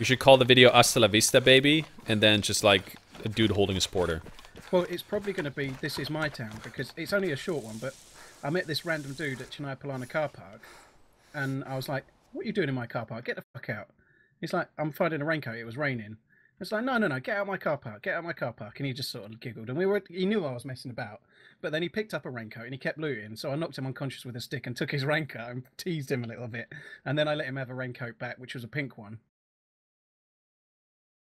We should call the video Hasta la Vista, baby, and then just like a dude holding a sporter. Well, it's probably going to be This Is My Town because it's only a short one, but I met this random dude at Chernaya Polana car park and I was like, What are you doing in my car park? Get the fuck out. He's like, I'm finding a raincoat. It was raining. It's like, no, no, no, get out of my car park, get out of my car park. And he just sort of giggled. And we were, he knew I was messing about. But then he picked up a raincoat and he kept looting. So I knocked him unconscious with a stick and took his raincoat and teased him a little bit. And then I let him have a raincoat back, which was a pink one.